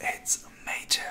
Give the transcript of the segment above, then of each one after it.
it's Major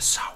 sour.